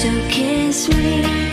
So kiss me.